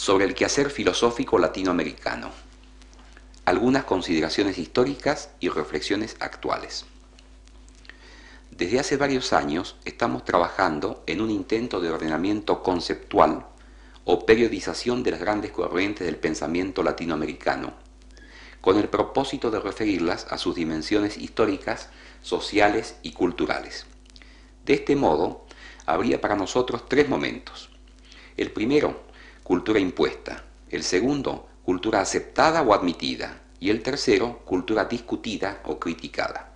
sobre el quehacer filosófico latinoamericano. Algunas consideraciones históricas y reflexiones actuales. Desde hace varios años estamos trabajando en un intento de ordenamiento conceptual o periodización de las grandes corrientes del pensamiento latinoamericano, con el propósito de referirlas a sus dimensiones históricas, sociales y culturales. De este modo, habría para nosotros tres momentos. El primero, cultura impuesta, el segundo, cultura aceptada o admitida, y el tercero, cultura discutida o criticada.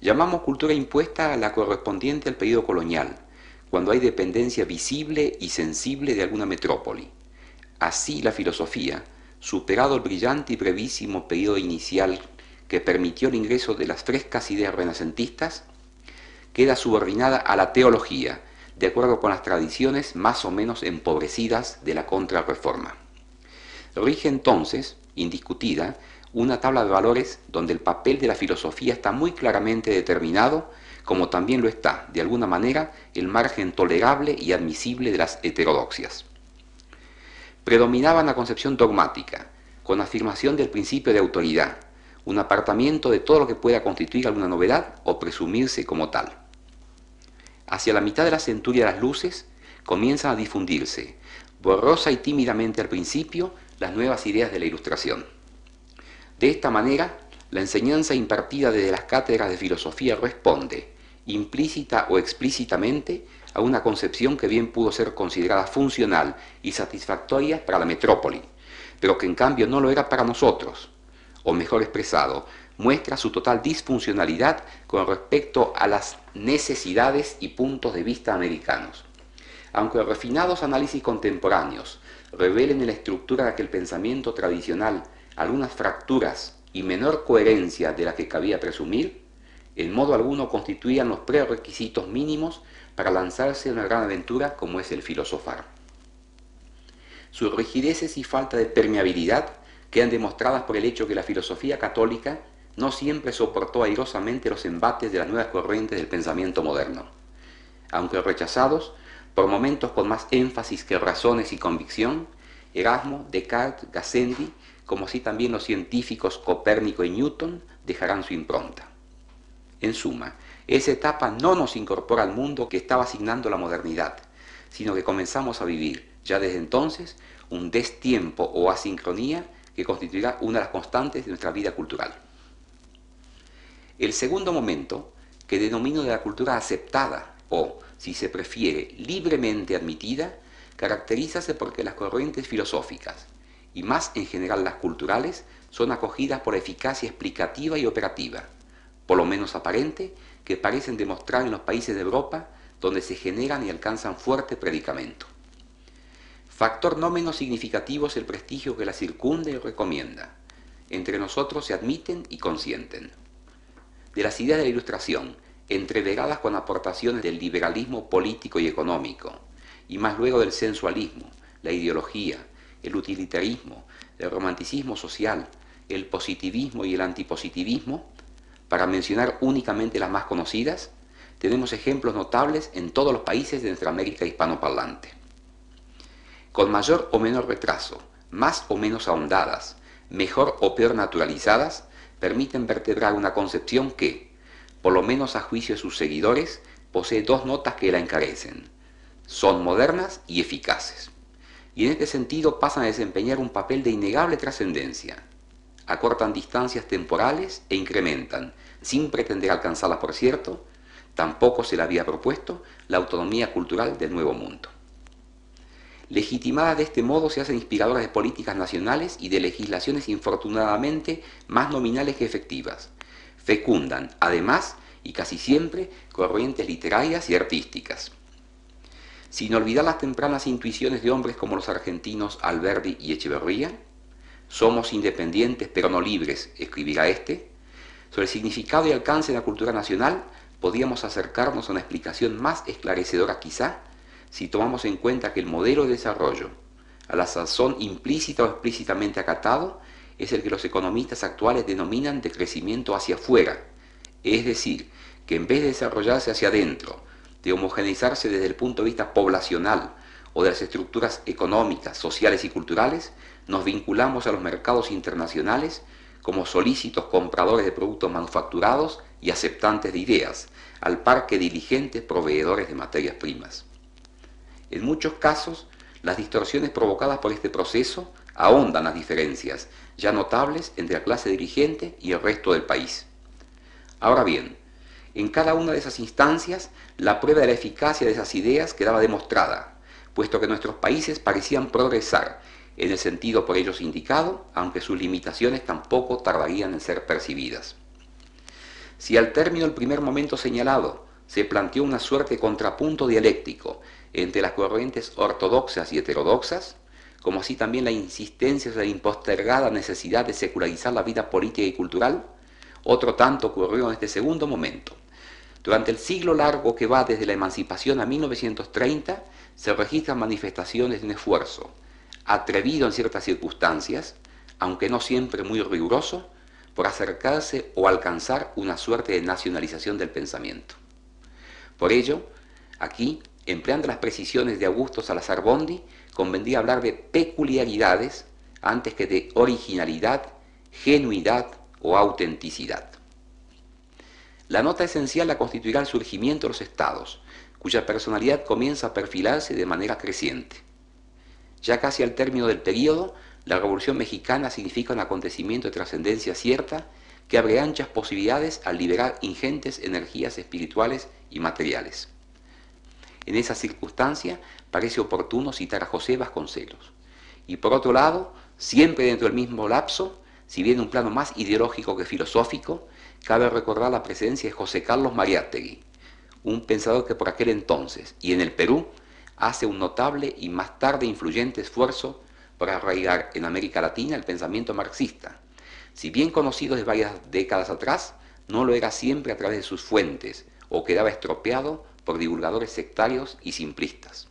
Llamamos cultura impuesta a la correspondiente al periodo colonial, cuando hay dependencia visible y sensible de alguna metrópoli. Así la filosofía, superado el brillante y brevísimo periodo inicial que permitió el ingreso de las frescas ideas renacentistas, queda subordinada a la teología, de acuerdo con las tradiciones más o menos empobrecidas de la contrarreforma. Rige entonces, indiscutida, una tabla de valores donde el papel de la filosofía está muy claramente determinado, como también lo está, de alguna manera, el margen tolerable y admisible de las heterodoxias. Predominaba la concepción dogmática, con afirmación del principio de autoridad, un apartamiento de todo lo que pueda constituir alguna novedad o presumirse como tal. Hacia la mitad de la centuria de las luces comienzan a difundirse, borrosa y tímidamente al principio, las nuevas ideas de la Ilustración. De esta manera, la enseñanza impartida desde las cátedras de filosofía responde, implícita o explícitamente, a una concepción que bien pudo ser considerada funcional y satisfactoria para la metrópoli, pero que en cambio no lo era para nosotros, o mejor expresado, muestra su total disfuncionalidad con respecto a las necesidades y puntos de vista americanos. Aunque refinados análisis contemporáneos revelen en la estructura de aquel pensamiento tradicional algunas fracturas y menor coherencia de la que cabía presumir, en modo alguno constituían los prerequisitos mínimos para lanzarse en una gran aventura como es el filosofar. Sus rigideces y falta de permeabilidad quedan demostradas por el hecho que la filosofía católica no siempre soportó airosamente los embates de las nuevas corrientes del pensamiento moderno. Aunque rechazados, por momentos con más énfasis que razones y convicción, Erasmo, Descartes, Gassendi, como así también los científicos Copérnico y Newton, dejarán su impronta. En suma, esa etapa no nos incorpora al mundo que estaba asignando la modernidad, sino que comenzamos a vivir, ya desde entonces, un destiempo o asincronía que constituirá una de las constantes de nuestra vida cultural. El segundo momento, que denomino de la cultura aceptada o, si se prefiere, libremente admitida, caracterízase porque las corrientes filosóficas, y más en general las culturales, son acogidas por eficacia explicativa y operativa, por lo menos aparente, que parecen demostrar en los países de Europa donde se generan y alcanzan fuerte predicamento. Factor no menos significativo es el prestigio que la circunda y recomienda. Entre nosotros se admiten y consienten de las ideas de la Ilustración, entrevegadas con aportaciones del liberalismo político y económico, y más luego del sensualismo, la ideología, el utilitarismo, el romanticismo social, el positivismo y el antipositivismo, para mencionar únicamente las más conocidas, tenemos ejemplos notables en todos los países de nuestra América hispanoparlante. Con mayor o menor retraso, más o menos ahondadas, mejor o peor naturalizadas, permiten vertebrar una concepción que, por lo menos a juicio de sus seguidores, posee dos notas que la encarecen. Son modernas y eficaces. Y en este sentido pasan a desempeñar un papel de innegable trascendencia. Acortan distancias temporales e incrementan, sin pretender alcanzarlas por cierto, tampoco se le había propuesto la autonomía cultural del Nuevo Mundo. Legitimadas de este modo se hacen inspiradoras de políticas nacionales y de legislaciones infortunadamente más nominales que efectivas. Fecundan, además, y casi siempre, corrientes literarias y artísticas. Sin olvidar las tempranas intuiciones de hombres como los argentinos Alberdi y Echeverría, somos independientes pero no libres, escribirá este. Sobre el significado y alcance de la cultura nacional, podíamos acercarnos a una explicación más esclarecedora quizá si tomamos en cuenta que el modelo de desarrollo, a la sazón implícita o explícitamente acatado, es el que los economistas actuales denominan de crecimiento hacia afuera, es decir, que en vez de desarrollarse hacia adentro, de homogeneizarse desde el punto de vista poblacional o de las estructuras económicas, sociales y culturales, nos vinculamos a los mercados internacionales como solícitos compradores de productos manufacturados y aceptantes de ideas, al par que diligentes proveedores de materias primas. En muchos casos, las distorsiones provocadas por este proceso ahondan las diferencias, ya notables entre la clase dirigente y el resto del país. Ahora bien, en cada una de esas instancias, la prueba de la eficacia de esas ideas quedaba demostrada, puesto que nuestros países parecían progresar en el sentido por ellos indicado, aunque sus limitaciones tampoco tardarían en ser percibidas. Si al término del primer momento señalado se planteó una suerte de contrapunto dialéctico entre las corrientes ortodoxas y heterodoxas, como así también la insistencia sobre la impostergada necesidad de secularizar la vida política y cultural, otro tanto ocurrió en este segundo momento. Durante el siglo largo que va desde la emancipación a 1930, se registran manifestaciones de un esfuerzo, atrevido en ciertas circunstancias, aunque no siempre muy riguroso, por acercarse o alcanzar una suerte de nacionalización del pensamiento. Por ello, aquí, empleando las precisiones de Augusto Salazar Bondi, convendría hablar de peculiaridades antes que de originalidad, genuidad o autenticidad. La nota esencial la constituirá el surgimiento de los estados, cuya personalidad comienza a perfilarse de manera creciente. Ya casi al término del periodo, la Revolución Mexicana significa un acontecimiento de trascendencia cierta que abre anchas posibilidades al liberar ingentes energías espirituales y materiales. En esa circunstancia parece oportuno citar a José Vasconcelos. Y por otro lado, siempre dentro del mismo lapso, si bien un plano más ideológico que filosófico, cabe recordar la presencia de José Carlos Mariátegui, un pensador que por aquel entonces y en el Perú hace un notable y más tarde influyente esfuerzo para arraigar en América Latina el pensamiento marxista. Si bien conocido desde varias décadas atrás, no lo era siempre a través de sus fuentes o quedaba estropeado por divulgadores sectarios y simplistas.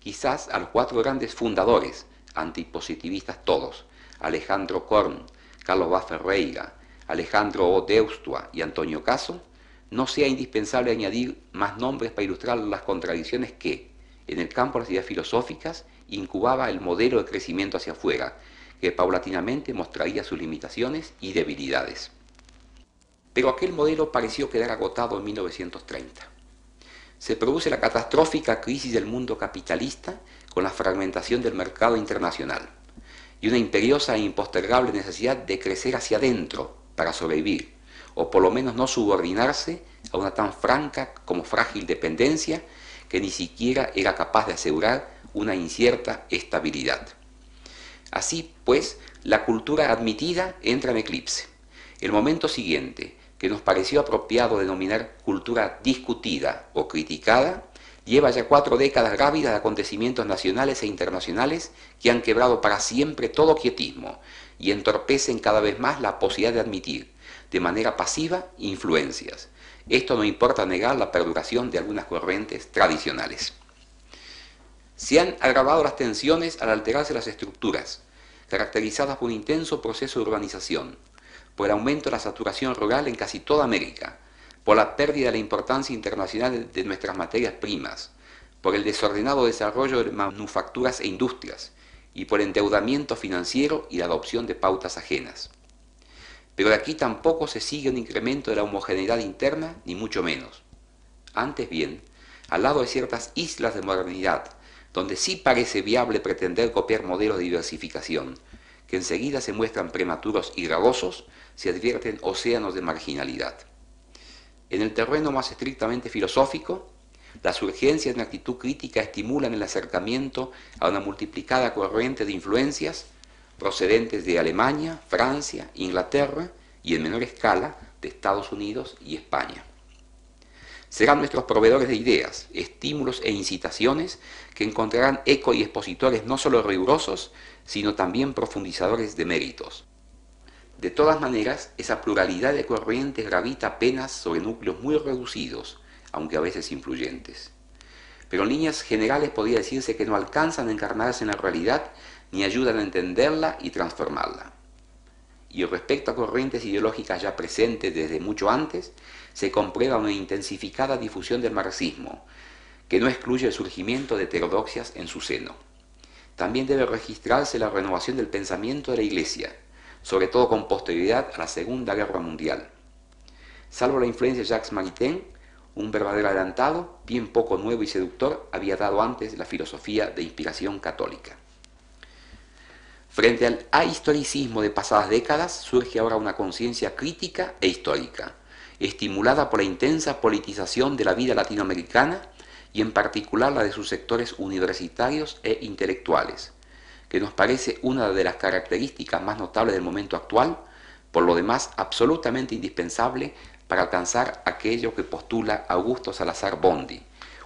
Quizás a los cuatro grandes fundadores, antipositivistas todos, Alejandro Korn, Carlos Ferreira, Alejandro O. Deustua y Antonio Caso, no sea indispensable añadir más nombres para ilustrar las contradicciones que, en el campo de las ideas filosóficas, incubaba el modelo de crecimiento hacia afuera, que paulatinamente mostraría sus limitaciones y debilidades. Pero aquel modelo pareció quedar agotado en 1930. Se produce la catastrófica crisis del mundo capitalista con la fragmentación del mercado internacional y una imperiosa e impostergable necesidad de crecer hacia adentro para sobrevivir, o por lo menos no subordinarse a una tan franca como frágil dependencia que ni siquiera era capaz de asegurar una incierta estabilidad. Así pues, la cultura admitida entra en eclipse. El momento siguiente, que nos pareció apropiado denominar cultura discutida o criticada, lleva ya cuatro décadas grávidas de acontecimientos nacionales e internacionales que han quebrado para siempre todo quietismo y entorpecen cada vez más la posibilidad de admitir, de manera pasiva, influencias. Esto no importa negar la perduración de algunas corrientes tradicionales. Se han agravado las tensiones al alterarse las estructuras, caracterizadas por un intenso proceso de urbanización, por el aumento de la saturación rural en casi toda América, por la pérdida de la importancia internacional de nuestras materias primas, por el desordenado desarrollo de manufacturas e industrias, y por endeudamiento financiero y la adopción de pautas ajenas. Pero de aquí tampoco se sigue un incremento de la homogeneidad interna, ni mucho menos. Antes bien, al lado de ciertas islas de modernidad, donde sí parece viable pretender copiar modelos de diversificación, que enseguida se muestran prematuros y gravosos, se advierten océanos de marginalidad. En el terreno más estrictamente filosófico, las urgencias de una actitud crítica estimulan el acercamiento a una multiplicada corriente de influencias procedentes de Alemania, Francia, Inglaterra y en menor escala de Estados Unidos y España serán nuestros proveedores de ideas, estímulos e incitaciones que encontrarán eco y expositores no solo rigurosos, sino también profundizadores de méritos. De todas maneras, esa pluralidad de corrientes gravita apenas sobre núcleos muy reducidos, aunque a veces influyentes. pero en líneas generales podría decirse que no alcanzan a encarnarse en la realidad ni ayudan a entenderla y transformarla. Y respecto a corrientes ideológicas ya presentes desde mucho antes, se comprueba una intensificada difusión del marxismo, que no excluye el surgimiento de heterodoxias en su seno. También debe registrarse la renovación del pensamiento de la Iglesia, sobre todo con posterioridad a la Segunda Guerra Mundial. Salvo la influencia de Jacques Maritain, un verdadero adelantado, bien poco nuevo y seductor, había dado antes la filosofía de inspiración católica. Frente al ahistoricismo de pasadas décadas, surge ahora una conciencia crítica e histórica, estimulada por la intensa politización de la vida latinoamericana y en particular la de sus sectores universitarios e intelectuales, que nos parece una de las características más notables del momento actual, por lo demás absolutamente indispensable para alcanzar aquello que postula Augusto Salazar Bondi,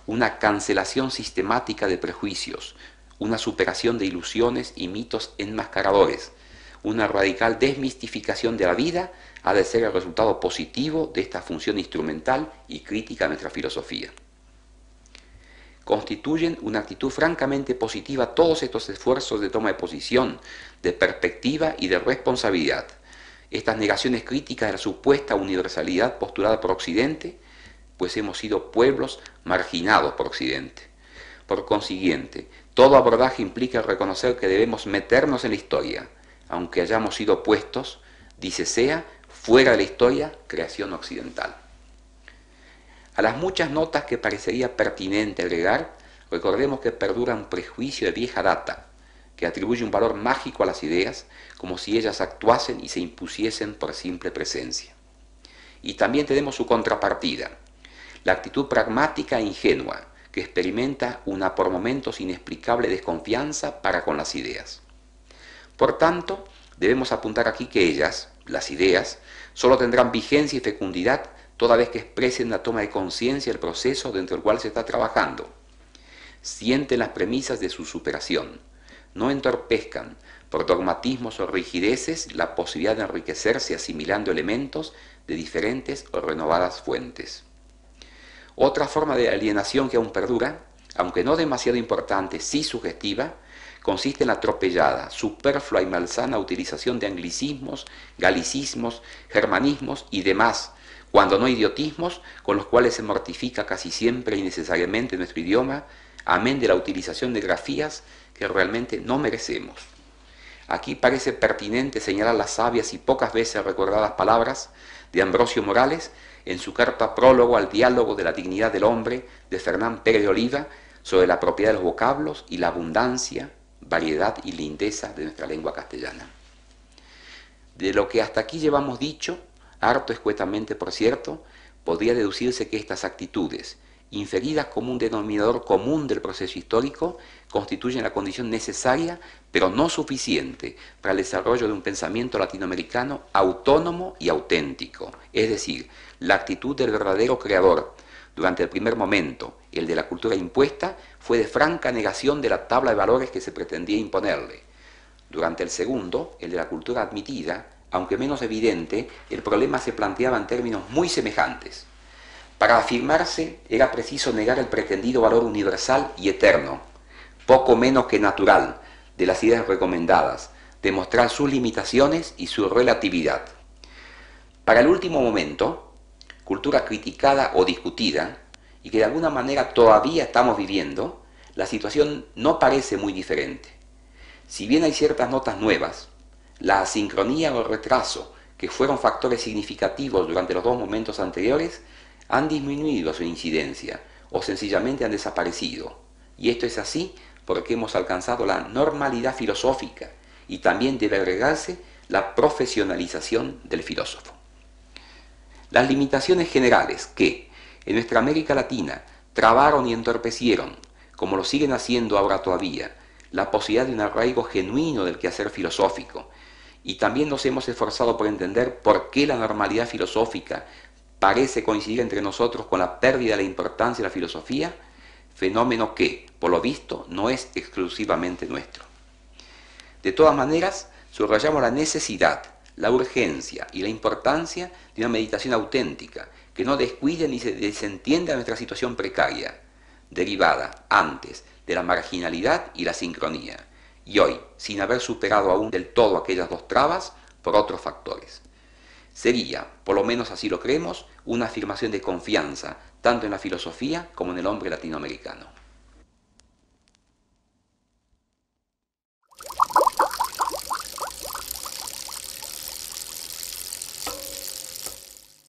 una cancelación sistemática de prejuicios, una superación de ilusiones y mitos enmascaradores, una radical desmistificación de la vida ha de ser el resultado positivo de esta función instrumental y crítica de nuestra filosofía. Constituyen una actitud francamente positiva todos estos esfuerzos de toma de posición, de perspectiva y de responsabilidad estas negaciones críticas de la supuesta universalidad postulada por Occidente, pues hemos sido pueblos marginados por Occidente. Por consiguiente, todo abordaje implica reconocer que debemos meternos en la historia, aunque hayamos sido puestos, dice sea, fuera de la historia, creación occidental. A las muchas notas que parecería pertinente agregar, recordemos que perdura un prejuicio de vieja data, que atribuye un valor mágico a las ideas, como si ellas actuasen y se impusiesen por simple presencia. Y también tenemos su contrapartida, la actitud pragmática e ingenua, experimenta una por momentos inexplicable desconfianza para con las ideas. Por tanto, debemos apuntar aquí que ellas, las ideas, solo tendrán vigencia y fecundidad toda vez que expresen la toma de conciencia del proceso dentro del cual se está trabajando. Sienten las premisas de su superación, no entorpezcan por dogmatismos o rigideces la posibilidad de enriquecerse asimilando elementos de diferentes o renovadas fuentes. Otra forma de alienación que aún perdura, aunque no demasiado importante, sí sugestiva, consiste en la atropellada, superflua y malsana utilización de anglicismos, galicismos, germanismos y demás, cuando no idiotismos, con los cuales se mortifica casi siempre y necesariamente nuestro idioma, amén de la utilización de grafías que realmente no merecemos. Aquí parece pertinente señalar las sabias y pocas veces recordadas palabras de Ambrosio Morales en su carta prólogo al diálogo de la dignidad del hombre de Fernán Pérez de Oliva sobre la propiedad de los vocablos y la abundancia, variedad y lindeza de nuestra lengua castellana. De lo que hasta aquí llevamos dicho, harto escuetamente por cierto, podría deducirse que estas actitudes, inferidas como un denominador común del proceso histórico, constituyen la condición necesaria, pero no suficiente, para el desarrollo de un pensamiento latinoamericano autónomo y auténtico, es decir, la actitud del verdadero creador. Durante el primer momento, el de la cultura impuesta, fue de franca negación de la tabla de valores que se pretendía imponerle. Durante el segundo, el de la cultura admitida, aunque menos evidente, el problema se planteaba en términos muy semejantes. Para afirmarse era preciso negar el pretendido valor universal y eterno, poco menos que natural, de las ideas recomendadas, demostrar sus limitaciones y su relatividad. Para el último momento, cultura criticada o discutida, y que de alguna manera todavía estamos viviendo, la situación no parece muy diferente. Si bien hay ciertas notas nuevas, la asincronía o retraso, que fueron factores significativos durante los dos momentos anteriores, han disminuido su incidencia o sencillamente han desaparecido. Y esto es así porque hemos alcanzado la normalidad filosófica y también debe agregarse la profesionalización del filósofo. Las limitaciones generales que en nuestra América Latina trabaron y entorpecieron, como lo siguen haciendo ahora todavía, la posibilidad de un arraigo genuino del quehacer filosófico, y también nos hemos esforzado por entender por qué la normalidad filosófica parece coincidir entre nosotros con la pérdida de la importancia de la filosofía, fenómeno que, por lo visto, no es exclusivamente nuestro. De todas maneras, subrayamos la necesidad, la urgencia y la importancia de una meditación auténtica, que no descuide ni se desentienda de nuestra situación precaria, derivada antes de la marginalidad y la sincronía, y hoy, sin haber superado aún del todo aquellas dos trabas, por otros factores. Sería, por lo menos así lo creemos, una afirmación de confianza tanto en la filosofía como en el hombre latinoamericano.